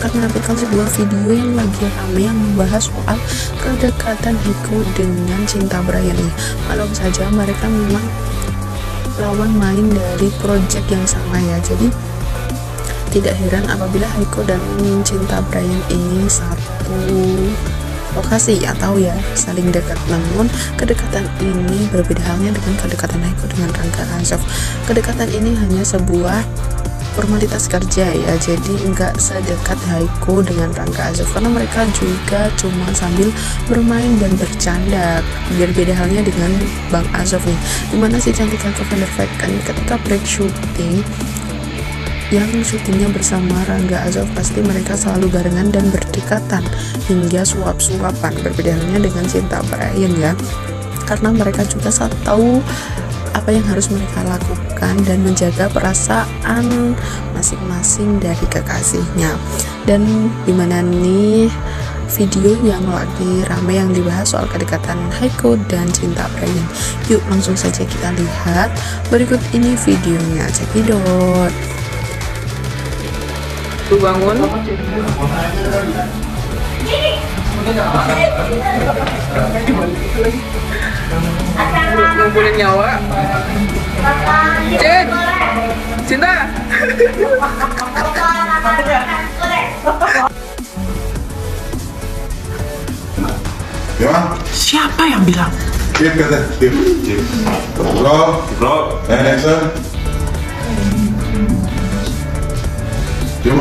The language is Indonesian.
akan menampilkan sebuah video yang lagi rame yang membahas soal kedekatan Hiko dengan Cinta Brian nih. Maklum saja mereka memang lawan main dari project yang sama ya. Jadi tidak heran apabila Hiko dan Cinta Brian ini satu lokasi atau ya saling dekat namun kedekatan ini berbeda halnya dengan kedekatan Haiko dengan Rangga Azov kedekatan ini hanya sebuah formalitas kerja ya. Jadi enggak sedekat Haiko dengan Rangga Azov karena mereka juga cuma sambil bermain dan bercanda. Berbeda halnya dengan Bang Azov nih. Di mana si der ketika break shooting yang syutingnya bersama Rangga Azov pasti mereka selalu barengan dan berdekatan hingga suap-suapan. Berbeda halnya dengan Cinta Brian ya. Karena mereka juga saat tahu apa yang harus mereka lakukan dan menjaga perasaan masing-masing dari kekasihnya. Dan di mana nih video yang lagi ramai yang dibahas soal kedekatan Haiko dan Cinta Brian. Yuk langsung saja kita lihat berikut ini videonya. Cekidot bangun ngumpulin nyawa. Cin! Cinta Ya, siapa yang bilang? Tip kata, tip. Bro, Bro, and action. Yuk,